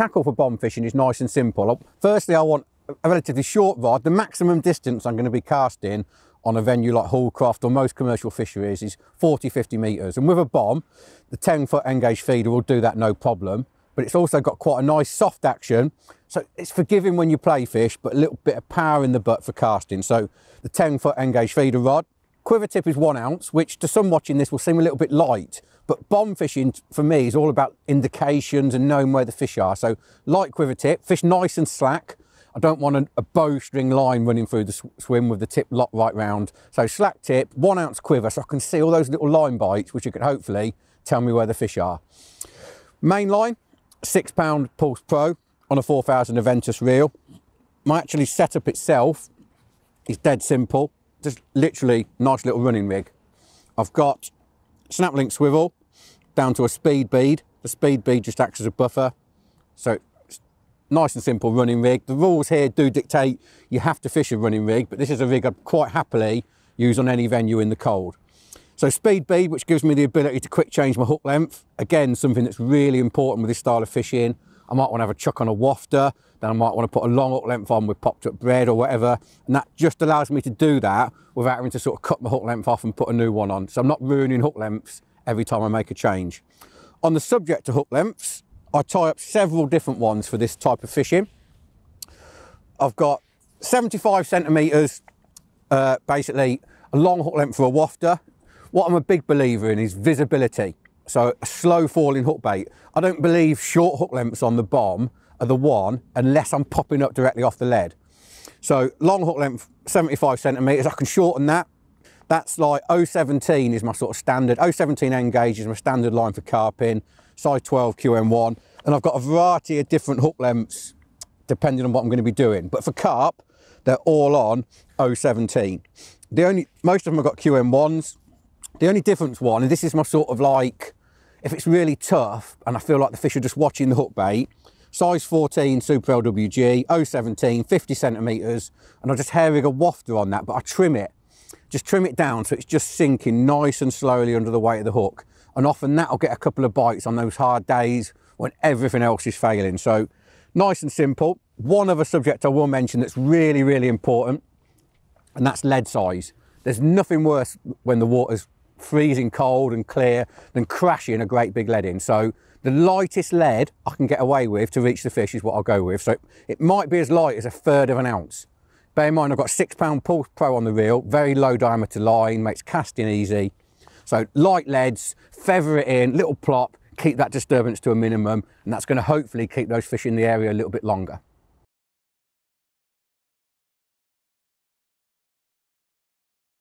tackle for bomb fishing is nice and simple. Uh, firstly, I want a relatively short rod. The maximum distance I'm going to be casting on a venue like Hallcroft or most commercial fisheries is 40, 50 metres. And with a bomb, the 10 foot N-Gage feeder will do that no problem. But it's also got quite a nice soft action. So it's forgiving when you play fish, but a little bit of power in the butt for casting. So the 10 foot N-Gage feeder rod. Quiver tip is one ounce, which to some watching this will seem a little bit light, but bomb fishing for me is all about indications and knowing where the fish are. So light quiver tip, fish nice and slack, I don't want a, a bowstring line running through the sw swim with the tip locked right round. So slack tip, one ounce quiver, so I can see all those little line bites, which you could hopefully tell me where the fish are. Main line, six pound Pulse Pro on a 4000 Aventus reel. My actually setup itself is dead simple. Just literally nice little running rig. I've got snap link swivel down to a speed bead. The speed bead just acts as a buffer. So nice and simple running rig. The rules here do dictate you have to fish a running rig, but this is a rig I'd quite happily use on any venue in the cold. So speed bead, which gives me the ability to quick change my hook length. Again, something that's really important with this style of fishing. I might want to have a chuck on a wafter, then I might want to put a long hook length on with popped up bread or whatever. And that just allows me to do that without having to sort of cut my hook length off and put a new one on. So I'm not ruining hook lengths every time I make a change. On the subject of hook lengths, I tie up several different ones for this type of fishing. I've got 75 centimetres, uh, basically a long hook length for a wafter. What I'm a big believer in is visibility. So a slow falling hook bait. I don't believe short hook lengths on the bomb are the one unless I'm popping up directly off the lead. So long hook length, 75 centimetres, I can shorten that. That's like 017 is my sort of standard, 017 N-Gage is my standard line for carping size 12 QM1, and I've got a variety of different hook lengths depending on what I'm going to be doing. But for carp, they're all on 017. The only, most of them have got QM1s. The only difference one, and this is my sort of like, if it's really tough and I feel like the fish are just watching the hook bait, size 14 Super LWG, 017, 50 centimetres, and I just hair a wafter on that, but I trim it. Just trim it down so it's just sinking nice and slowly under the weight of the hook and often that'll get a couple of bites on those hard days when everything else is failing. So nice and simple. One other subject I will mention that's really, really important, and that's lead size. There's nothing worse when the water's freezing cold and clear than crashing a great big lead in. So the lightest lead I can get away with to reach the fish is what I'll go with. So it might be as light as a third of an ounce. Bear in mind I've got six pound Pulse Pro on the reel, very low diameter line, makes casting easy. So light leads, feather it in, little plop, keep that disturbance to a minimum, and that's going to hopefully keep those fish in the area a little bit longer.